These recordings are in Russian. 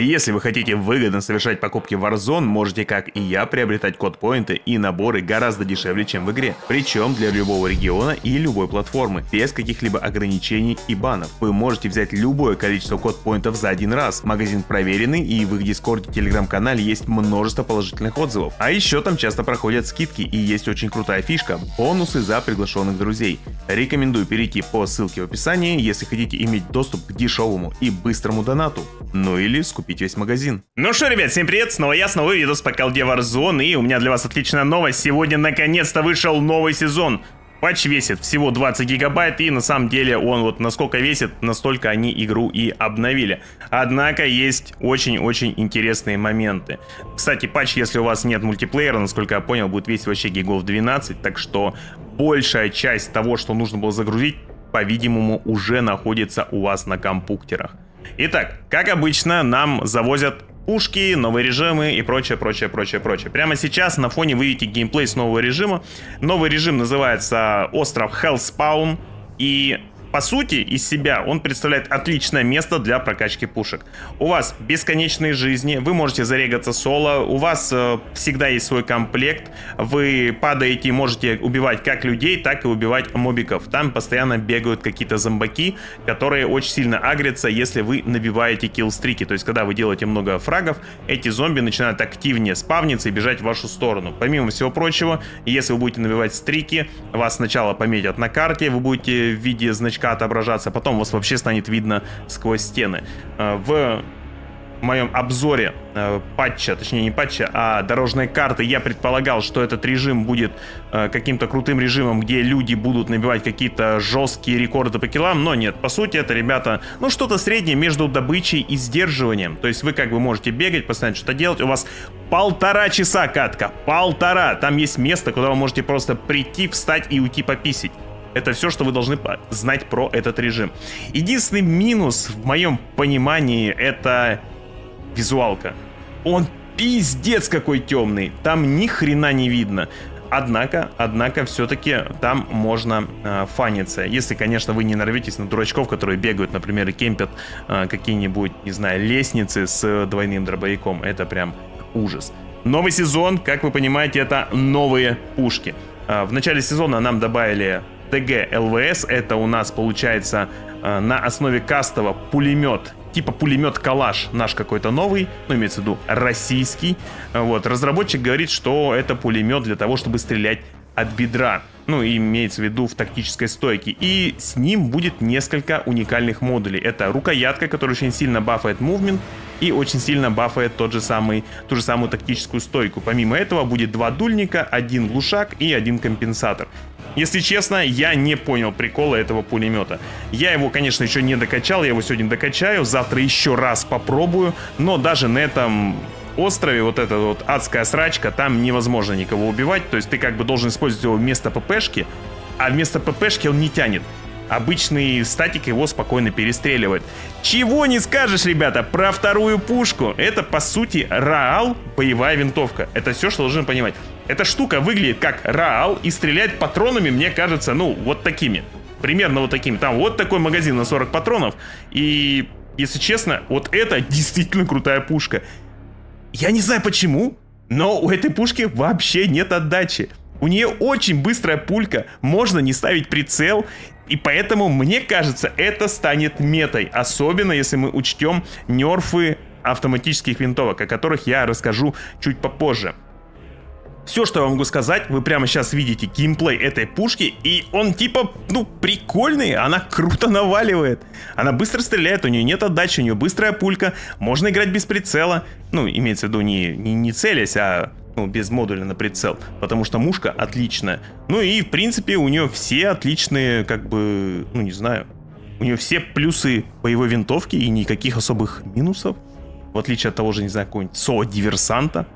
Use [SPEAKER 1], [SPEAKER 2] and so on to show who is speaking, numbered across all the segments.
[SPEAKER 1] Если вы хотите выгодно совершать покупки в Warzone, можете, как и я, приобретать код-поинты и наборы гораздо дешевле, чем в игре. Причем для любого региона и любой платформы, без каких-либо ограничений и банов. Вы можете взять любое количество код-поинтов за один раз. Магазин проверенный и в их дискорде телеграм-канале есть множество положительных отзывов. А еще там часто проходят скидки и есть очень крутая фишка – бонусы за приглашенных друзей. Рекомендую перейти по ссылке в описании, если хотите иметь доступ к дешевому и быстрому донату. Ну или скупить весь магазин.
[SPEAKER 2] Ну что, ребят, всем привет, снова я, снова видос по колде Warzone, и у меня для вас отличная новость. Сегодня наконец-то вышел новый сезон. Патч весит всего 20 гигабайт, и на самом деле он вот насколько весит, настолько они игру и обновили. Однако есть очень-очень интересные моменты. Кстати, патч, если у вас нет мультиплеера, насколько я понял, будет весить вообще гигов 12, так что большая часть того, что нужно было загрузить, по-видимому, уже находится у вас на компьютерах. Итак, как обычно, нам завозят пушки, новые режимы и прочее, прочее, прочее, прочее. Прямо сейчас на фоне вы видите геймплей с нового режима. Новый режим называется Остров Hellspawn. И по сути, из себя он представляет отличное место для прокачки пушек. У вас бесконечные жизни, вы можете зарегаться соло, у вас э, всегда есть свой комплект, вы падаете и можете убивать как людей, так и убивать мобиков. Там постоянно бегают какие-то зомбаки, которые очень сильно агрятся, если вы набиваете киллстрики. То есть, когда вы делаете много фрагов, эти зомби начинают активнее спавниться и бежать в вашу сторону. Помимо всего прочего, если вы будете набивать стрики, вас сначала пометят на карте, вы будете в виде значка значка отображаться, потом вас вообще станет видно сквозь стены. Э, в моем обзоре э, патча, точнее не патча, а дорожной карты, я предполагал, что этот режим будет э, каким-то крутым режимом, где люди будут набивать какие-то жесткие рекорды по киллам, но нет, по сути это, ребята, ну что-то среднее между добычей и сдерживанием. То есть вы как бы можете бегать, постоянно что-то делать, у вас полтора часа катка, полтора, там есть место, куда вы можете просто прийти, встать и уйти пописить. Это все, что вы должны знать про этот режим. Единственный минус в моем понимании это визуалка. Он пиздец какой темный. Там ни хрена не видно. Однако, однако, все-таки там можно э, фаниться. Если, конечно, вы не нарветесь на дурачков, которые бегают, например, и кемпят э, какие-нибудь, не знаю, лестницы с двойным дробовиком. Это прям ужас. Новый сезон, как вы понимаете, это новые пушки. Э, в начале сезона нам добавили ТГ ЛВС. Это у нас получается э, на основе кастова пулемет типа пулемет Калаш наш какой-то новый, ну, имеется в виду российский. Вот, разработчик говорит, что это пулемет для того, чтобы стрелять от бедра. Ну, имеется в виду в тактической стойке. И с ним будет несколько уникальных модулей. Это рукоятка, которая очень сильно бафает мувмент и очень сильно бафает тот же самый, ту же самую тактическую стойку. Помимо этого будет два дульника, один глушак и один компенсатор. Если честно, я не понял прикола этого пулемета. Я его, конечно, еще не докачал, я его сегодня докачаю, завтра еще раз попробую, но даже на этом острове вот эта вот адская срачка, там невозможно никого убивать, то есть ты как бы должен использовать его вместо ППшки, а вместо ППшки он не тянет. Обычный статик его спокойно перестреливает. Чего не скажешь, ребята, про вторую пушку. Это, по сути, Раал боевая винтовка. Это все, что должен понимать. Эта штука выглядит как Раал и стреляет патронами, мне кажется, ну, вот такими. Примерно вот такими. Там вот такой магазин на 40 патронов. И, если честно, вот это действительно крутая пушка. Я не знаю почему, но у этой пушки вообще нет отдачи. У нее очень быстрая пулька, можно не ставить прицел, и поэтому, мне кажется, это станет метой. Особенно, если мы учтем нерфы автоматических винтовок, о которых я расскажу чуть попозже. Все, что я могу сказать, вы прямо сейчас видите геймплей этой пушки, и он типа, ну, прикольный, она круто наваливает. Она быстро стреляет, у нее нет отдачи, у нее быстрая пулька, можно играть без прицела. Ну, имеется в виду не, не, не целясь, а ну, без модуля на прицел, потому что мушка отличная. Ну и, в принципе, у нее все отличные, как бы, ну, не знаю, у нее все плюсы боевой винтовки и никаких особых минусов. В отличие от того же, не знаю, какого-нибудь СО-диверсанта.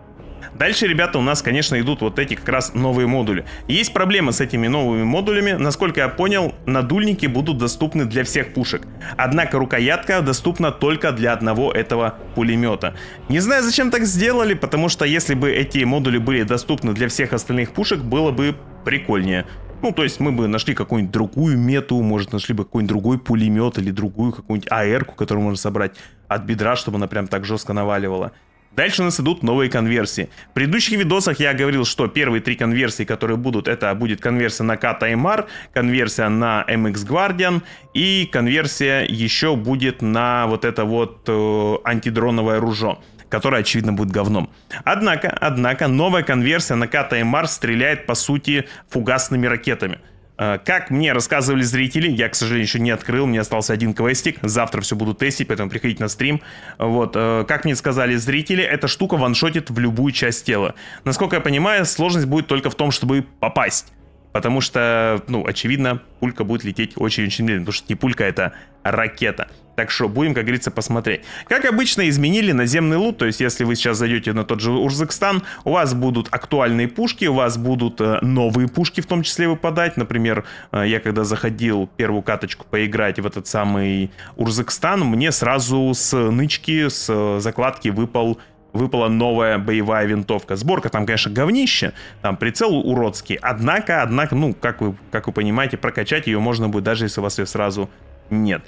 [SPEAKER 2] Дальше, ребята, у нас, конечно, идут вот эти как раз новые модули. Есть проблема с этими новыми модулями. Насколько я понял, надульники будут доступны для всех пушек. Однако рукоятка доступна только для одного этого пулемета. Не знаю, зачем так сделали, потому что если бы эти модули были доступны для всех остальных пушек, было бы прикольнее. Ну, то есть мы бы нашли какую-нибудь другую мету, может, нашли бы какой-нибудь другой пулемет или другую какую-нибудь АР-ку, которую можно собрать от бедра, чтобы она прям так жестко наваливала. Дальше у нас идут новые конверсии. В предыдущих видосах я говорил, что первые три конверсии, которые будут, это будет конверсия на MR, конверсия на MX Guardian и конверсия еще будет на вот это вот э, антидроновое ружо которое, очевидно, будет говном. Однако, однако, новая конверсия на MR стреляет, по сути, фугасными ракетами. Э, как мне рассказывали зрители, я, к сожалению, еще не открыл, мне остался один квестик, завтра все буду тестить, поэтому приходите на стрим. Вот, э, как мне сказали зрители, эта штука ваншотит в любую часть тела. Насколько я понимаю, сложность будет только в том, чтобы попасть. Потому что, ну, очевидно, пулька будет лететь очень-очень медленно, потому что не пулька, это ракета. Так что будем, как говорится, посмотреть. Как обычно, изменили наземный лут, то есть если вы сейчас зайдете на тот же Урзакстан, у вас будут актуальные пушки, у вас будут э, новые пушки в том числе выпадать. Например, э, я когда заходил первую каточку поиграть в этот самый Урзакстан, мне сразу с нычки, с э, закладки выпал выпала новая боевая винтовка. Сборка там, конечно, говнище, там прицел уродский. Однако, однако, ну, как вы, как вы понимаете, прокачать ее можно будет, даже если у вас ее сразу нет.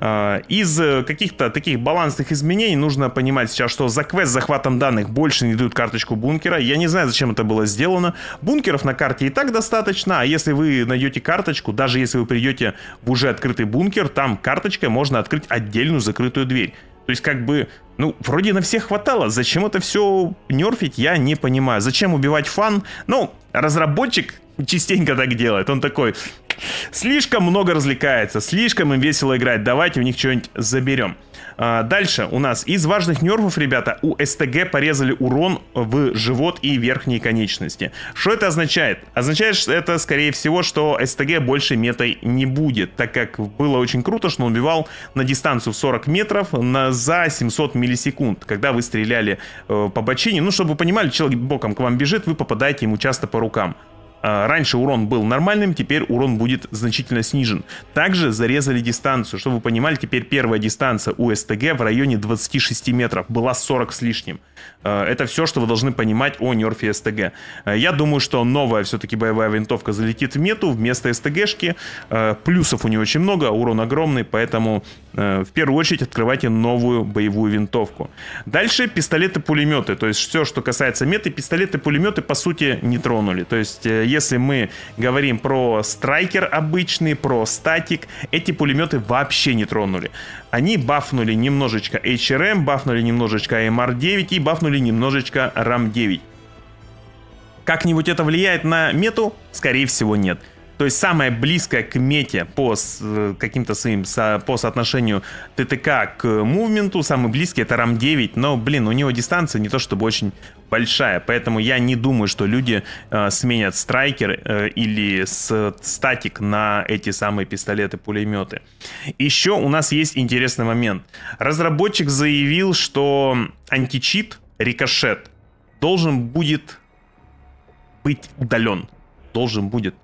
[SPEAKER 2] А, из каких-то таких балансных изменений нужно понимать сейчас, что за квест с захватом данных больше не дают карточку бункера. Я не знаю, зачем это было сделано. Бункеров на карте и так достаточно, а если вы найдете карточку, даже если вы придете в уже открытый бункер, там карточкой можно открыть отдельную закрытую дверь. То есть как бы, ну, вроде на всех хватало. Зачем это все нерфить, я не понимаю. Зачем убивать фан? Ну, разработчик частенько так делает. Он такой, слишком много развлекается, слишком им весело играть, давайте у них что-нибудь заберем. А, дальше у нас из важных нервов, ребята, у СТГ порезали урон в живот и верхние конечности. Что это означает? Означает что это, скорее всего, что СТГ больше метой не будет, так как было очень круто, что он убивал на дистанцию в 40 метров на, за 700 миллисекунд, когда вы стреляли э, по бочине. Ну, чтобы вы понимали, человек боком к вам бежит, вы попадаете ему часто по рукам. А, раньше урон был нормальным, теперь урон будет значительно снижен. Также зарезали дистанцию. Чтобы вы понимали, теперь первая дистанция у СТГ в районе 26 метров. Была 40 с лишним. А, это все, что вы должны понимать о нерфе СТГ. А, я думаю, что новая все-таки боевая винтовка залетит в мету вместо СТГшки. Плюсов у нее очень много, урон огромный, поэтому в первую очередь открывайте новую боевую винтовку. Дальше пистолеты-пулеметы. То есть все, что касается меты, пистолеты-пулеметы по сути не тронули. То есть э, если мы говорим про страйкер обычный, про статик, эти пулеметы вообще не тронули. Они бафнули немножечко HRM, бафнули немножечко MR9 и бафнули немножечко RAM9. Как-нибудь это влияет на мету? Скорее всего нет. То есть самое близкое к мете по э, каким-то своим по соотношению ТТК к мувменту, самый близкий это RAM9, но, блин, у него дистанция не то чтобы очень большая, поэтому я не думаю, что люди э, сменят страйкер э, или с, статик на эти самые пистолеты-пулеметы. Еще у нас есть интересный момент. Разработчик заявил, что античит рикошет должен будет быть удален. Должен будет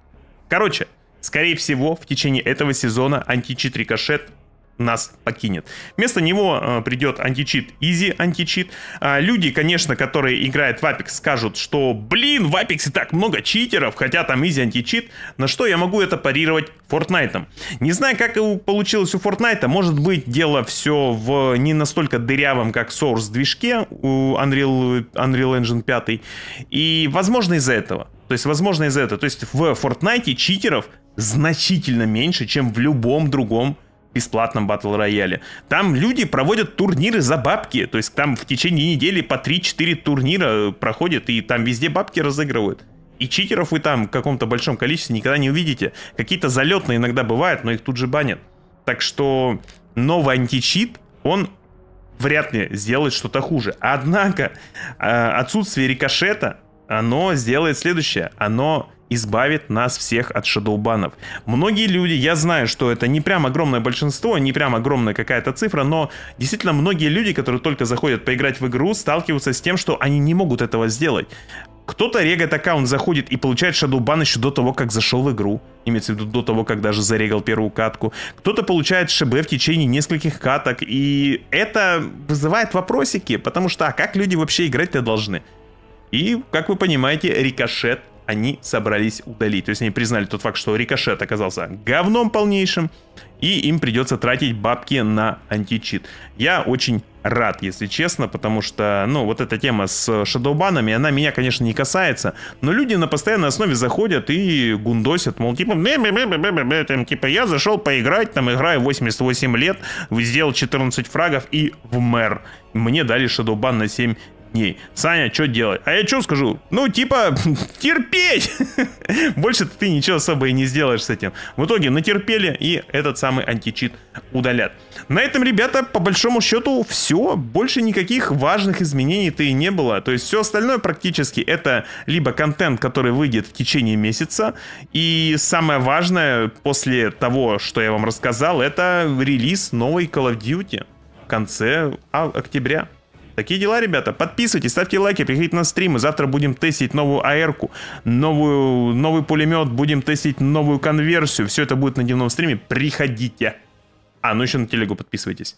[SPEAKER 2] Короче, скорее всего, в течение этого сезона античит Рикошет нас покинет. Вместо него э, придет античит Easy античит. А люди, конечно, которые играют в Apex, скажут, что, блин, в Apex так много читеров, хотя там Easy античит. На что я могу это парировать Fortnite? Не знаю, как получилось у Fortnite. Может быть, дело все в не настолько дырявом, как Source движке у Unreal, Unreal Engine 5. И, возможно, из-за этого. То есть, возможно, из-за этого. То есть, в Fortnite читеров значительно меньше, чем в любом другом бесплатном батл рояле. Там люди проводят турниры за бабки. То есть там в течение недели по 3-4 турнира проходят, и там везде бабки разыгрывают. И читеров вы там в каком-то большом количестве никогда не увидите. Какие-то залетные иногда бывают, но их тут же банят. Так что новый античит, он вряд ли сделает что-то хуже. Однако а, отсутствие рикошета оно сделает следующее. Оно избавит нас всех от шадоубанов. Многие люди, я знаю, что это не прям огромное большинство, не прям огромная какая-то цифра, но действительно многие люди, которые только заходят поиграть в игру, сталкиваются с тем, что они не могут этого сделать. Кто-то регает аккаунт, заходит и получает шадоубан еще до того, как зашел в игру. Имеется в виду до того, как даже зарегал первую катку. Кто-то получает ШБ в течение нескольких каток. И это вызывает вопросики, потому что а как люди вообще играть-то должны? И, как вы понимаете, рикошет
[SPEAKER 1] они собрались удалить. То есть они признали тот факт, что рикошет оказался говном полнейшим, и им придется тратить бабки на античит. Я очень рад, если честно, потому что, ну, вот эта тема с шадоубанами, она меня, конечно, не касается, но люди на постоянной основе заходят и гундосят, мол, типа, там, типа, я зашел поиграть, там, играю 88 лет, сделал 14 фрагов и в мэр. Мне дали шадоубан на 7 дней. Саня, что делать? А я что скажу? Ну, типа, терпеть! Больше ты ничего особо и не сделаешь с этим. В итоге натерпели и этот самый античит удалят. На этом, ребята, по большому счету все. Больше никаких важных изменений-то и не было. То есть все остальное практически это либо контент, который выйдет в течение месяца. И самое важное после того, что я вам рассказал, это релиз новой Call of Duty в конце а, октября. Такие дела, ребята. Подписывайтесь, ставьте лайки, приходите на стримы. Завтра будем тестить новую АРку, новую, новый пулемет, будем тестить новую конверсию. Все это будет на дневном стриме. Приходите. А, ну еще на телегу подписывайтесь.